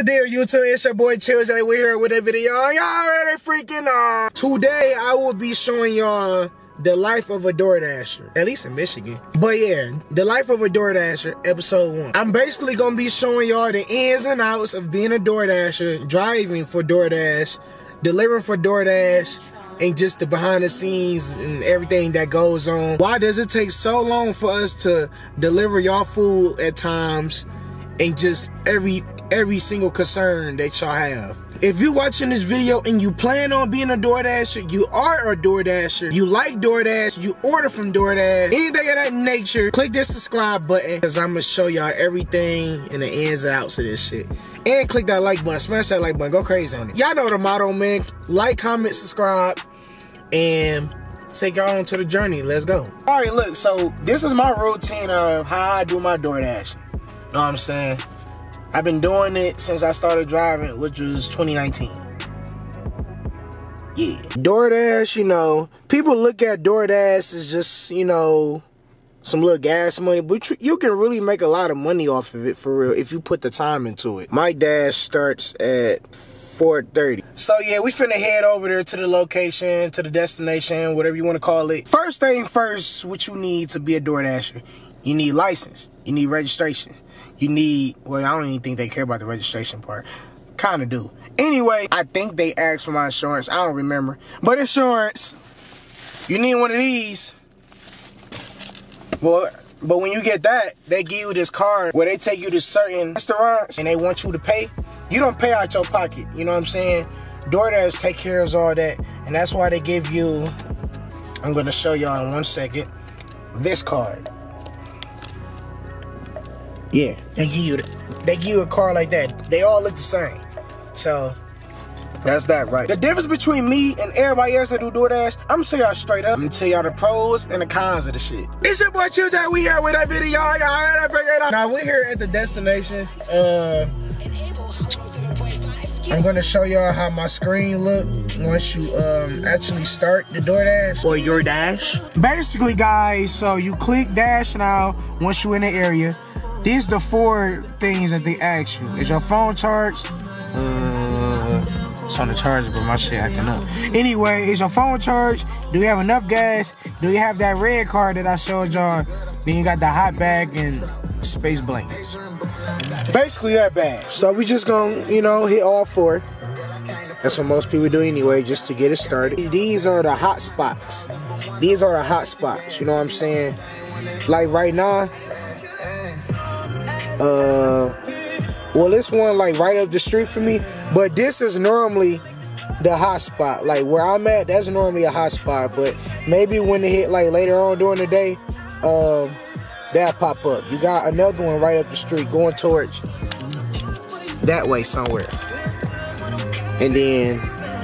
the deal, YouTube? It's your boy Chill J. We're here with a video. Y'all already freaking uh Today I will be showing y'all the life of a DoorDasher, at least in Michigan. But yeah, the life of a DoorDasher, episode one. I'm basically gonna be showing y'all the ins and outs of being a DoorDasher, driving for DoorDash, delivering for DoorDash, and just the behind the scenes and everything that goes on. Why does it take so long for us to deliver y'all food at times and just every every single concern that y'all have? If you're watching this video and you plan on being a DoorDasher, you are a DoorDasher, you like DoorDash, you order from DoorDash, anything of that nature, click this subscribe button because I'm going to show y'all everything and the ins and outs of this shit. And click that like button, smash that like button, go crazy on it. Y'all know the motto, man. Like, comment, subscribe, and take y'all on to the journey. Let's go. All right, look, so this is my routine of how I do my DoorDash. Know what I'm saying? I've been doing it since I started driving, which was 2019. Yeah. DoorDash, you know, people look at DoorDash as just, you know, some little gas money, but you can really make a lot of money off of it for real if you put the time into it. My dash starts at 4.30. So yeah, we finna head over there to the location, to the destination, whatever you want to call it. First thing first, what you need to be a DoorDasher. You need license. You need registration you need, well, I don't even think they care about the registration part. Kind of do. Anyway, I think they asked for my insurance. I don't remember. But insurance, you need one of these. Well, but when you get that, they give you this card where they take you to certain restaurants and they want you to pay. You don't pay out your pocket. You know what I'm saying? DoorDash take care of all that. And that's why they give you, I'm going to show y'all in one second, this card. Yeah, they give you they give you a car like that. They all look the same. So that's that right. The difference between me and everybody else that do DoorDash, I'm gonna tell y'all straight up. I'm gonna tell y'all the pros and the cons of the shit. It's your boy Chill We here with that video. Y'all that Now we're here at the destination. Uh, I'm gonna show y'all how my screen look once you um, actually start the DoorDash or your dash. Basically, guys, so you click dash now once you're in the area. These the four things that they ask you. Is your phone charged? Uh, it's on the charger, but my shit acting up. Anyway, is your phone charged? Do you have enough gas? Do you have that red card that I showed y'all? Then you got the hot bag and space blankets. Basically that bag. So we just gonna, you know, hit all four. That's what most people do anyway, just to get it started. These are the hot spots. These are the hot spots, you know what I'm saying? Like right now, uh, well, this one like right up the street from me, but this is normally the hot spot. Like where I'm at, that's normally a hot spot. But maybe when they hit like later on during the day, um, that pop up. You got another one right up the street going towards that way somewhere, and then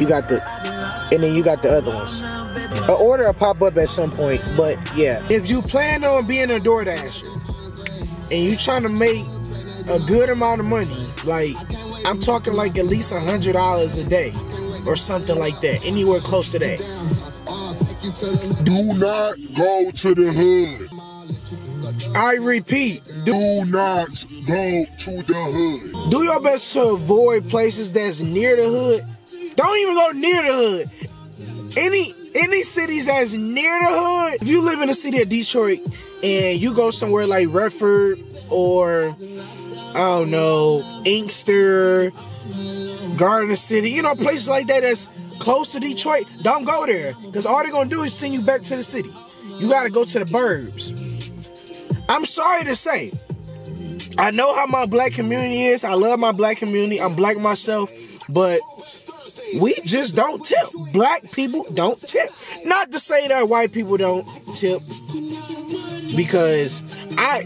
you got the, and then you got the other ones. An order will pop up at some point, but yeah. If you plan on being a DoorDasher, and you're trying to make a good amount of money, like I'm talking like at least a hundred dollars a day or something like that, anywhere close to that. Do not go to the hood. I repeat, do, do not go to the hood. Do your best to avoid places that's near the hood. Don't even go near the hood. Any any cities that's near the hood. If you live in the city of Detroit and you go somewhere like Redford or I don't know, Inkster, Garden City, you know, places like that that's close to Detroit, don't go there. Because all they're going to do is send you back to the city. You got to go to the burbs. I'm sorry to say, I know how my black community is. I love my black community. I'm black myself. But we just don't tip. Black people don't tip. Not to say that white people don't tip. Because I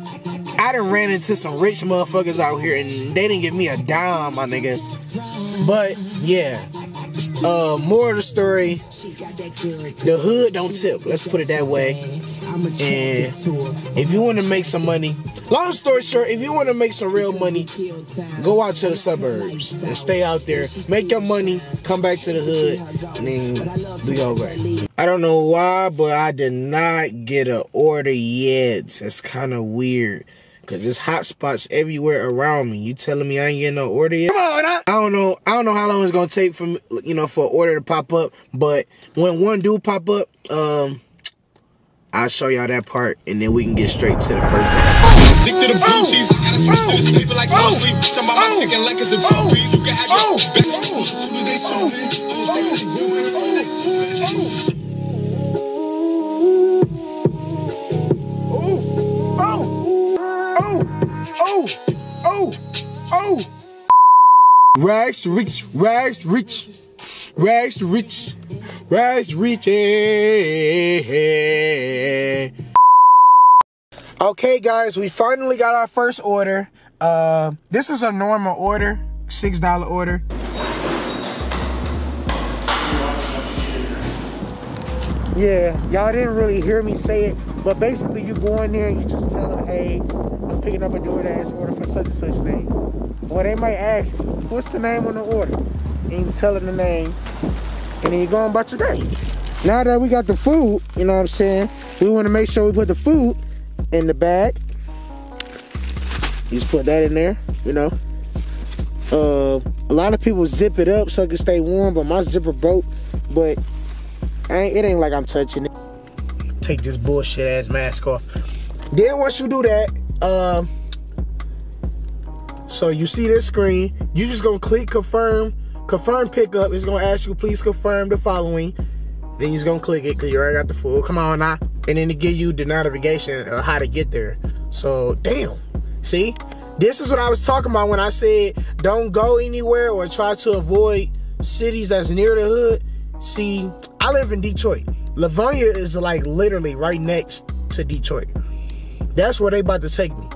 I done ran into some rich motherfuckers out here and they didn't give me a dime, my nigga. But yeah. Uh more of the story. The hood don't tip. Let's put it that way. And if you want to make some money, long story short, if you want to make some real money, go out to the suburbs and stay out there. Make your money, come back to the hood, and then we all right. I don't know why, but I did not get an order yet. It's kind of weird. Cause there's hot spots everywhere around me. You telling me I ain't getting no order yet? Come on, I, I don't know. I don't know how long it's gonna take for you know for an order to pop up. But when one do pop up, um, I'll show y'all that part, and then we can get straight to the first day. Stick to the blue cheese. I gotta switch to the sleeper like no sleep. Talking about my chicken like it's a two piece. You can have your Rags rich, rags rich, rags rich, rags rich. Eh, eh, eh. Okay, guys, we finally got our first order. Uh, this is a normal order, six dollar order. Yeah, y'all didn't really hear me say it, but basically you go in there and you just tell them, hey, I'm picking up a DoorDash order for such and such name. Well, they might ask, what's the name on the order? And you tell them the name, and then you go on about your day. Now that we got the food, you know what I'm saying? We want to make sure we put the food in the bag. You just put that in there, you know. Uh, a lot of people zip it up so it can stay warm, but my zipper broke. But ain't, it ain't like I'm touching it. Take this bullshit ass mask off. Then once you do that, um, so you see this screen, you just gonna click confirm, confirm pickup. It's gonna ask you please confirm the following. Then you're just gonna click it because you already got the full. Come on now. And then to give you the notification of how to get there. So damn. See? This is what I was talking about when I said don't go anywhere or try to avoid cities that's near the hood. See, I live in Detroit. Livonia is like literally right next to Detroit. That's where they about to take me.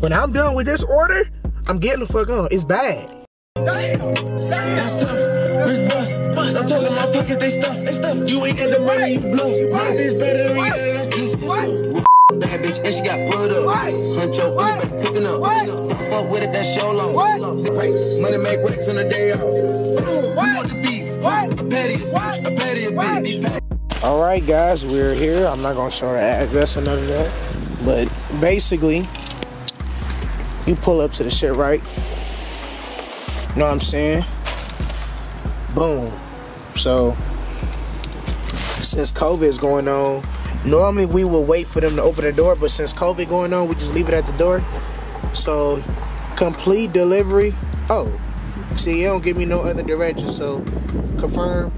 When I'm done with this order, I'm getting the fuck on. It's bad. That's tough. Wrist bust. bust. I'm talking my pockets, they stuff. They stuff. You ain't got the money, you blow. My bitch better than that's tough. Bad bitch, and she got pulled up. Hunch your back, cooking up. Fuck with it, that's show long. Money make racks on the day off. You want the beef? A petty, a petty, a bitch. All right, guys, we're here. I'm not gonna show the address or none of that, but basically, you pull up to the shit right. You know what I'm saying? Boom. So, since COVID is going on, normally we will wait for them to open the door, but since COVID going on, we just leave it at the door. So, complete delivery. Oh, see, it don't give me no other directions. So, confirm,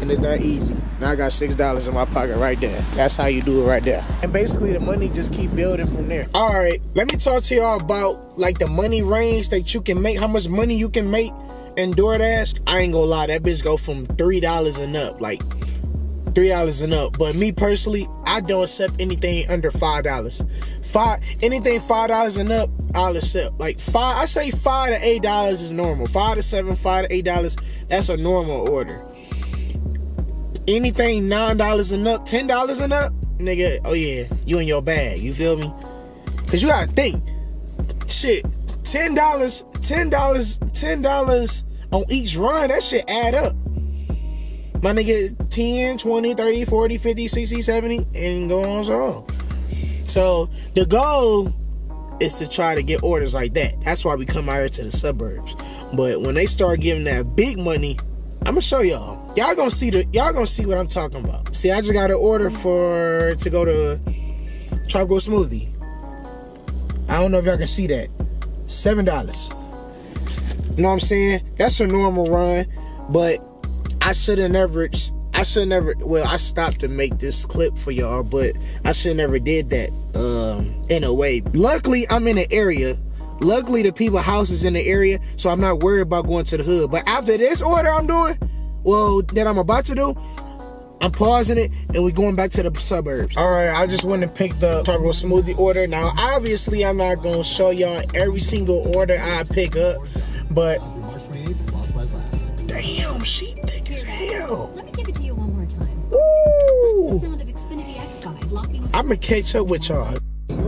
and it's that easy. Now I got six dollars in my pocket right there. That's how you do it right there. And basically the money just keep building from there. All right, let me talk to y'all about like the money range that you can make, how much money you can make in DoorDash. I ain't gonna lie, that bitch go from three dollars and up, like three dollars and up. But me personally, I don't accept anything under five dollars. Five anything five dollars and up, I'll accept. Like five, I say five to eight dollars is normal. Five to seven, five to eight dollars, that's a normal order anything nine dollars and up, ten dollars and up, nigga, oh yeah, you in your bag. You feel me? Cause you gotta think, shit, ten dollars, ten dollars, ten dollars on each run, that shit add up. My nigga, 10, 20, 30, 40, 50, 60, 70, and go on so on. So the goal is to try to get orders like that. That's why we come out here to the suburbs. But when they start giving that big money, I'm gonna show y'all. Y'all gonna see the y'all gonna see what I'm talking about. See, I just got an order for to go to Tropical Smoothie. I don't know if y'all can see that. Seven dollars. You know what I'm saying? That's a normal run, but I should have never I should never well I stopped to make this clip for y'all, but I should never did that um in a way. Luckily I'm in an area Luckily, the people houses in the area, so I'm not worried about going to the hood. But after this order I'm doing, well, that I'm about to do, I'm pausing it and we're going back to the suburbs. All right, I just went and picked the tropical smoothie order. Now, obviously, I'm not gonna show y'all every single order I pick up, but damn, she thick hell. Let me give it to you one more time. Ooh. I'm gonna catch up with y'all.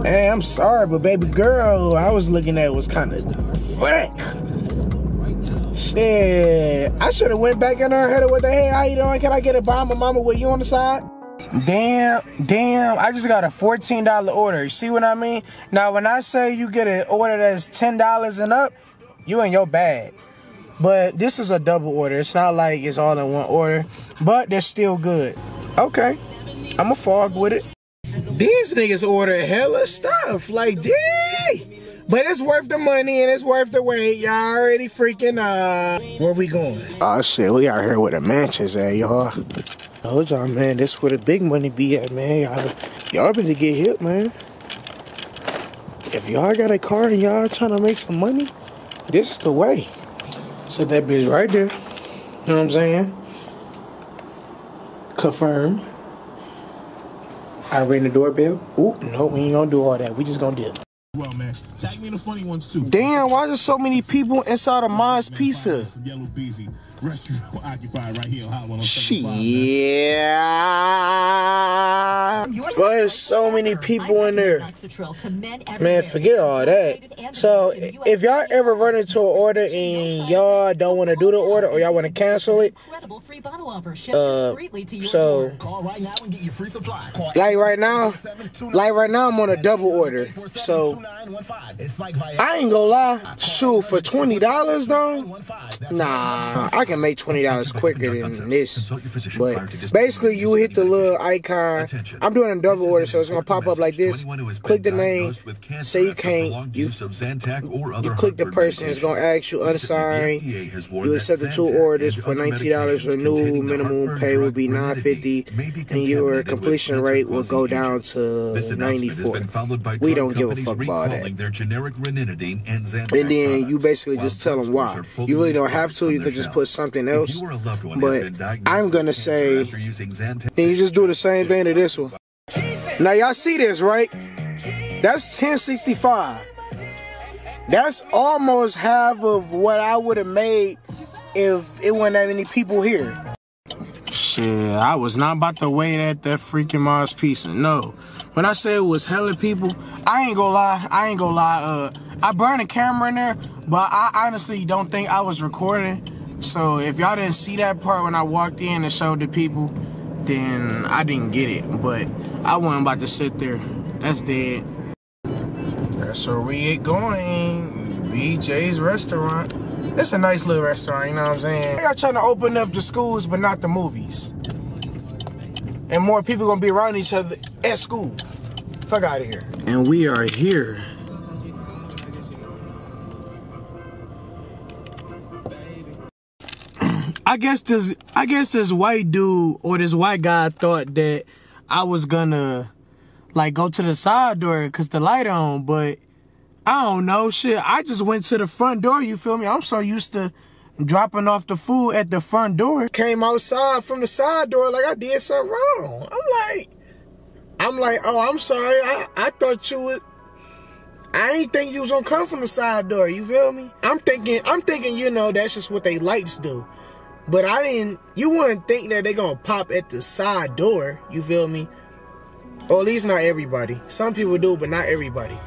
Hey, I'm sorry, but baby girl, I was looking at was kind of thick. Shit, I should have went back in there and heard what the hey, how you doing? Can I get a bomb, my mama with you on the side? Damn, damn, I just got a $14 order. You see what I mean? Now, when I say you get an order that's $10 and up, you in your bag. But this is a double order. It's not like it's all in one order, but they're still good. Okay, I'm a fog with it. These niggas order hella stuff. Like, dang. But it's worth the money and it's worth the wait. Y'all already freaking, uh, where we going? Oh shit, we out here with the mansions at, y'all. Told y'all, man, this where the big money be at, man. Y'all, y'all better get hit, man. If y'all got a car and y'all trying to make some money, this is the way. So that bitch right there. You know what I'm saying? Confirm. I ring the doorbell. Ooh, no, we ain't gonna do all that. We just gonna dip. Well, man, tag me in the funny ones too. Damn, why there's so many people inside of Ma's Pizza? Yellow beezy restaurant occupied right here on Hot 175. Shit. Why there's so many people in there? Man, forget all that. So, if y'all ever run into an order and y'all don't want to do the order or y'all want to cancel it, uh, so. Like right now, like right now, I'm on a double order. So I ain't gonna lie, shoot for twenty dollars though. Nah, I can make twenty dollars quicker than this. But basically, you hit the little icon. I'm doing a double order, so it's gonna pop up like this. Click the name. Say you can't. You, you click the person. It's gonna ask you unsigned. You accept the two orders for ninety dollars. Renew minimum pay will be nine fifty, and your completion rate will go down to ninety four. We don't give a fuck about that. And then you basically just tell them why. You really don't have to. You could just put something else. But I'm gonna say, then you just do the same thing to this one. Now y'all see this, right? That's 1065. That's almost half of what I would have made if it wasn't that many people here. Shit, I was not about to wait at that freaking Mars Pizza. No. When I say it was hella people, I ain't gonna lie. I ain't gonna lie. Uh, I burned a camera in there, but I honestly don't think I was recording. So if y'all didn't see that part when I walked in and showed the people, then I didn't get it. But I wasn't about to sit there. That's dead. That's where we get going. BJ's restaurant. It's a nice little restaurant, you know what I'm saying? They are trying to open up the schools, but not the movies. And more people gonna be around each other at school. Fuck out of here. And we are here. I guess this I guess this white dude or this white guy thought that I was gonna like go to the side door cause the light on, but I don't know shit. I just went to the front door, you feel me? I'm so used to dropping off the food at the front door. Came outside from the side door like I did something wrong. I'm like I'm like, oh I'm sorry. I, I thought you would I ain't think you was gonna come from the side door, you feel me? I'm thinking I'm thinking, you know, that's just what they lights do. But I didn't you wouldn't think that they're gonna pop at the side door, you feel me? Or at least not everybody. Some people do, but not everybody.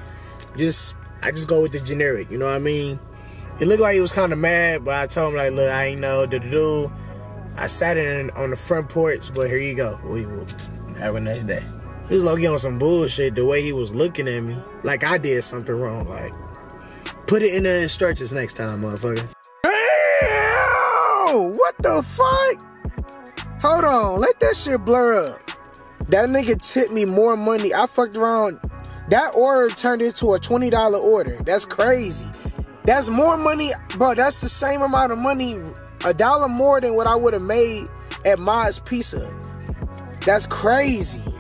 Just I just go with the generic, you know what I mean? It looked like he was kind of mad, but I told him like, look, I ain't know do do. I sat in on the front porch, but here you go. Have a nice day. He was like on some bullshit the way he was looking at me, like I did something wrong. Like, put it in the instructions next time, motherfucker. What the fuck? Hold on, let that shit blur up. That nigga tipped me more money. I fucked around. That order turned into a $20 order. That's crazy. That's more money, bro. That's the same amount of money, a dollar more than what I would have made at Ma's Pizza. That's crazy.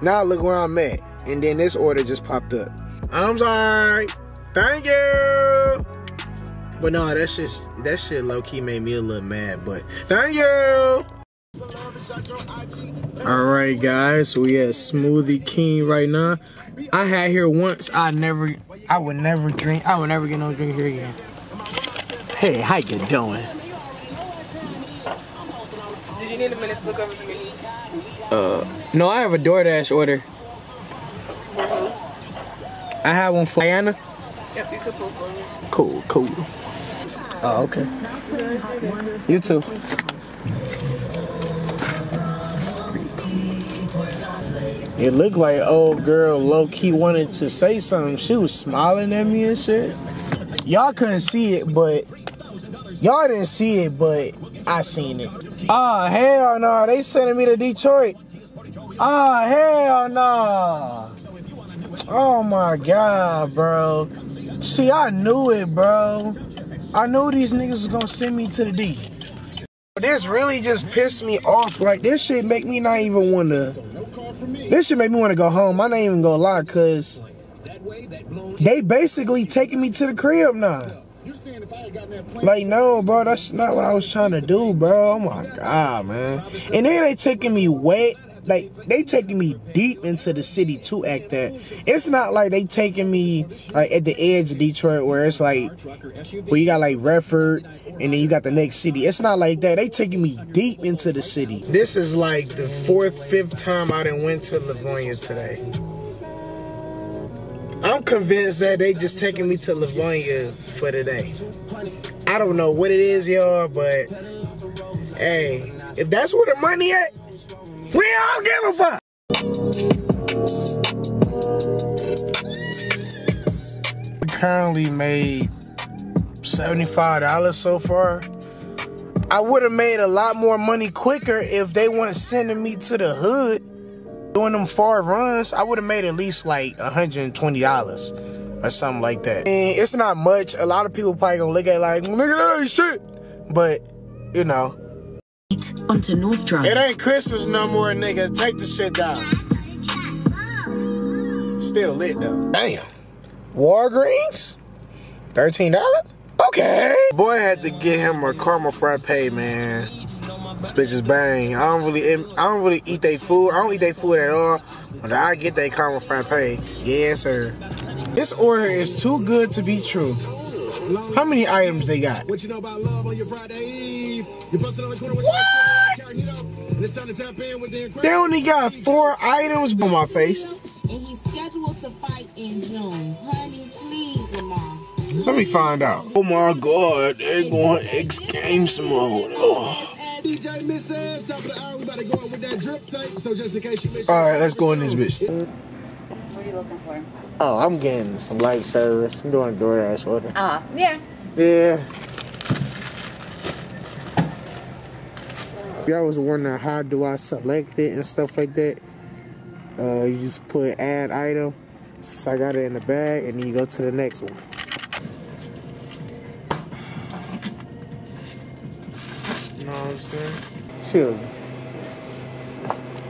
Now look where I'm at. And then this order just popped up. I'm sorry. Thank you. But no, that's just that shit low key made me a little mad. But thank you. All right, guys. We at Smoothie King right now. I had here once. I never, I would never drink. I would never get no drink here again. Hey, how you doing? Did you need a minute to look over some eat? Uh, no, I have a DoorDash order. I have one for Diana. Yep, you pull. Cool, cool. Oh, okay. You too. It looked like old girl low key wanted to say something. She was smiling at me and shit. Y'all couldn't see it, but y'all didn't see it, but I seen it. Oh hell no, they sending me to Detroit. Oh hell no. Oh my god, bro. See, I knew it, bro. I knew these niggas was gonna send me to the D. This really just pissed me off. Like this shit make me not even wanna. This shit make me wanna go home. I not even gonna lie, cause they basically taking me to the crib now. Like no, bro, that's not what I was trying to do, bro. Oh my god, man. And then they taking me wet. Like they taking me deep into the city to act that. It's not like they taking me like at the edge of Detroit where it's like where you got like Redford and then you got the next city. It's not like that. They taking me deep into the city. This is like the fourth, fifth time I done went to Livonia today. I'm convinced that they just taking me to Livonia for today. I don't know what it is, y'all, but hey, if that's where the money at, we don't give a fuck. We currently made $75 so far. I would have made a lot more money quicker if they weren't sending me to the hood doing them far runs. I would have made at least like $120 or something like that. And it's not much. A lot of people probably gonna look at like, nigga, that ain't shit. But, you know, onto North Drive. it ain't Christmas no more, nigga. Take the shit down. Still lit though. Damn. Walgreens? $13? Okay. Boy had to get him a caramel frappe, man. This bitch is bang. I don't really, I don't really eat they food. I don't eat they food at all. But I get they caramel frappe. Yes, sir. This order is too good to be true. How many items they got? What you know about love on your Friday Eve? You busted on the corner with What? your you know, and it's time to tap in with the They only got four items on my face. And he's scheduled to fight in June. Honey, please, Lamar. Let me find out. Oh my god, they're going X Games mode. Oh. DJ Miss Says, top of the hour, we about to go out with that drip tape. So just in case you missed All right, let's go in this bitch. What are you looking for? Oh, I'm getting some light service. I'm doing a DoorDash order. Ah, yeah. Yeah. Y'all was wondering how do I select it and stuff like that, uh, you just put add item. Since I got it in the bag, and then you go to the next one. You know what I'm saying? Chill.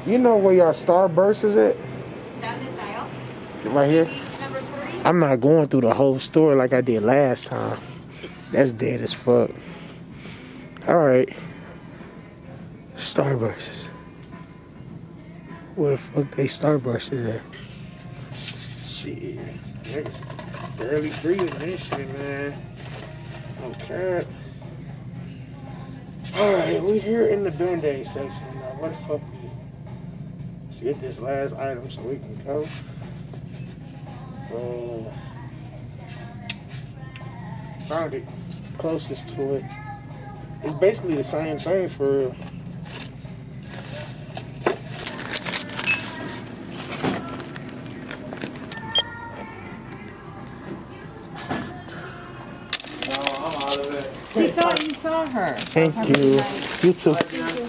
You know where your Starburst is at? Down this aisle. Right here? Number three. I'm not going through the whole store like I did last time. That's dead as fuck. Alright. Starburst. Where the fuck they Starburst is at? Shit. Niggas barely breathing this shit, man. Okay. Alright, we here in the Band-Aid section. Now, where the fuck we? Let's get this last item so we can go. Uh, found it closest to it. It's basically the same thing for. Thought you saw her. Thank you. You too.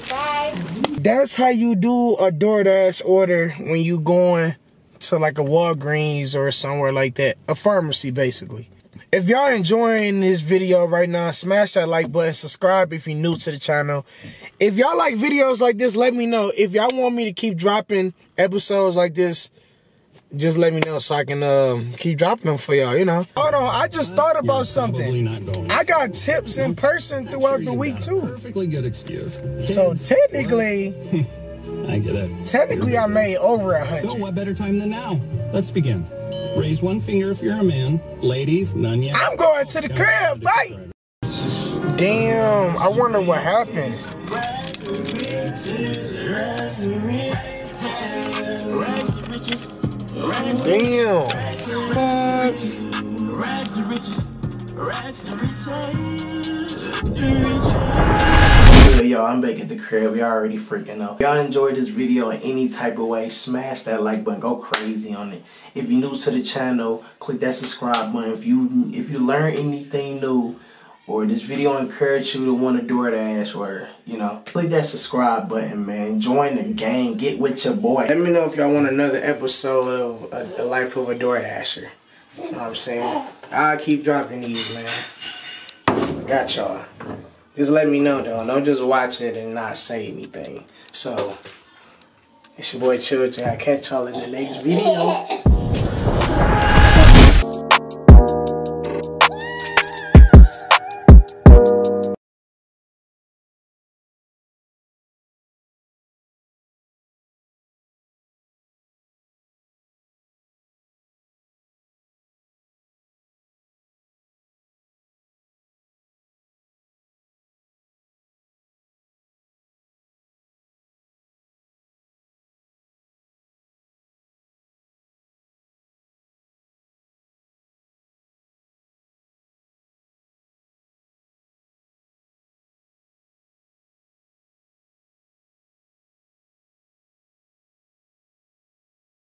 Bye. That's how you do a DoorDash order when you going to like a Walgreens or somewhere like that. A pharmacy, basically. If y'all enjoying this video right now, smash that like button, subscribe if you're new to the channel. If y'all like videos like this, let me know. If y'all want me to keep dropping episodes like this, just let me know so I can um, keep dropping them for y'all, you know. Hold on, I just thought about something. not going. I got tips in person throughout the week too. Perfectly good excuse. So technically, I get it. technically I made over a hundred. So what better time than now? Let's begin. Raise one finger if you're a man. Ladies, none yet. I'm going to the crib, right? Damn, I wonder what happened. Damn. Yo, I'm back at the crib. Y'all already freaking out. Y'all enjoyed this video in any type of way, smash that like button. Go crazy on it. If you're new to the channel, click that subscribe button. If you if you learn anything new or this video encourage you to want to DoorDash or, you know, click that subscribe button, man. Join the gang. Get with your boy. Let me know if y'all want another episode of A, Life of a DoorDasher. You know what I'm saying? I'll keep dropping these, man. Got y'all. Just let me know, though. Don't just watch it and not say anything. So, it's your boy Chill J. I'll catch y'all in the next video.